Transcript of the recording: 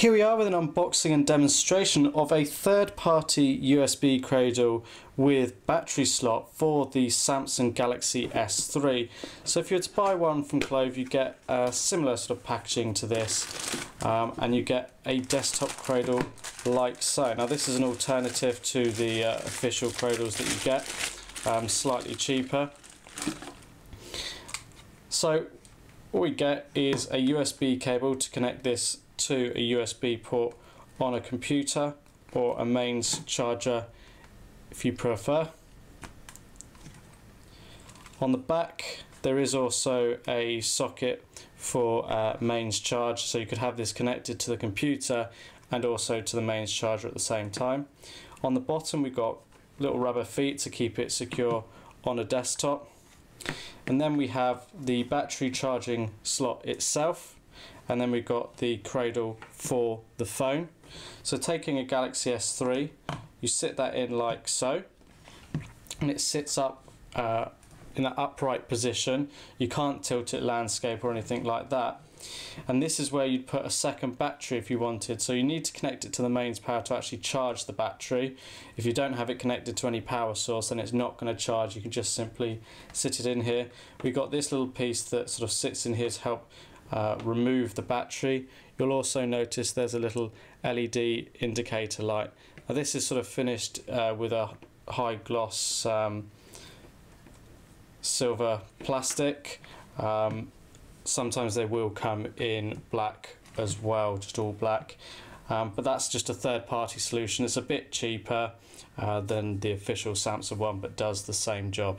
Here we are with an unboxing and demonstration of a third-party USB cradle with battery slot for the Samsung Galaxy S3. So if you were to buy one from Clove you get a similar sort of packaging to this um, and you get a desktop cradle like so. Now this is an alternative to the uh, official cradles that you get, um, slightly cheaper. So what we get is a USB cable to connect this to a USB port on a computer or a mains charger if you prefer. On the back there is also a socket for uh, mains charge so you could have this connected to the computer and also to the mains charger at the same time. On the bottom we've got little rubber feet to keep it secure on a desktop and then we have the battery charging slot itself and then we've got the cradle for the phone. So taking a Galaxy S3, you sit that in like so, and it sits up uh, in an upright position. You can't tilt it landscape or anything like that. And this is where you'd put a second battery if you wanted. So you need to connect it to the mains power to actually charge the battery. If you don't have it connected to any power source, then it's not going to charge. You can just simply sit it in here. We've got this little piece that sort of sits in here to help uh, remove the battery. You'll also notice there's a little LED indicator light. Now this is sort of finished uh, with a high gloss um, silver plastic. Um, sometimes they will come in black as well, just all black. Um, but that's just a third party solution. It's a bit cheaper uh, than the official Samsung one, but does the same job.